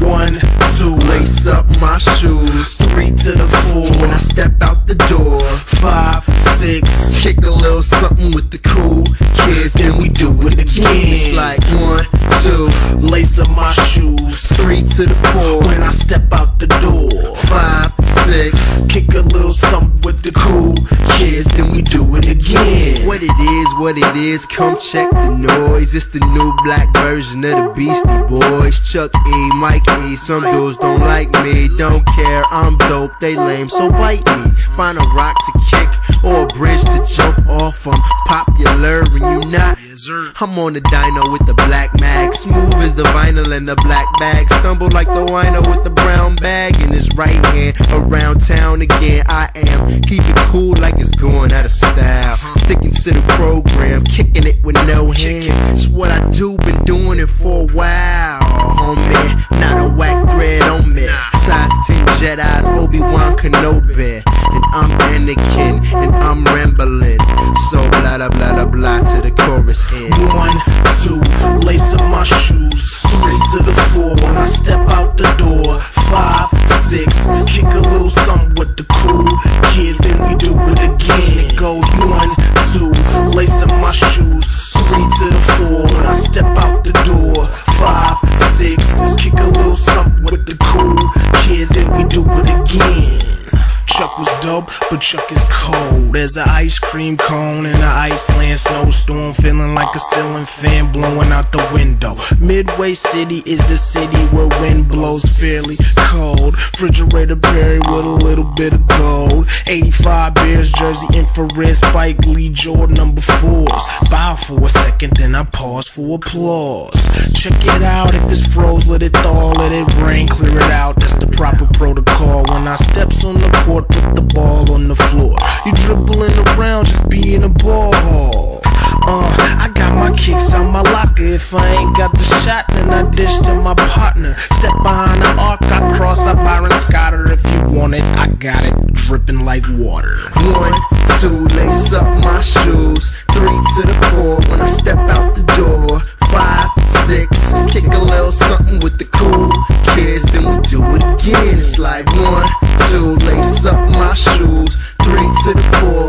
One, two, Lace up my shoes. three to the four. When I step out the door, Five, six, kick a little something with the cool kids. Then we do it again. It's like one, two, lace up my shoes. three to the four, When I step out the door, five, six. kick a little something with the cool then we do it again. What it is, what it is, come check the noise. It's the new black version of the Beastie Boys. Chuck E, Mike E. Some dudes don't like me, don't care. I'm dope, they lame, so bite me. Find a rock to kick or a bridge to jump off. I'm popular and you not. I'm on the dyno with the black mag. Smooth as the vinyl and the black bag. Stumble like the wino with the brown bag in his right hand. Around town again, I am. Keep it cool like it's going out of style. Sticking to the program, kicking it with no hands. It's what I do, been doing it for a while. Homie, not a whack thread on me. Size 10 Jedi's, Obi-Wan Kenobi. And I'm Anakin, and I'm rambling. So blah blah blah blah blah to the end. One, Dope, but Chuck is cold as an ice cream cone in an Iceland snowstorm. Feeling like a ceiling fan blowing out the window. Midway City is the city where wind blows fairly. Refrigerator Perry with a little bit of gold. 85 Bears jersey, infrared Spike Lee Jordan number fours. Bow for a second, then I pause for applause. Check it out, if it's froze, let it thaw, let it rain, clear it out. That's the proper protocol. When I steps on the court, put the ball on the floor. You dribbling around, just being a ball. Uh, I got my kicks out my locker. If I ain't got the shot, then I dish to my partner. Step behind on it, I got it dripping like water. One, two, lace up my shoes. Three to the four when I step out the door. Five, six, kick a little something with the cool kids. Then we do it again. It's like one, two, lace up my shoes. Three to the four.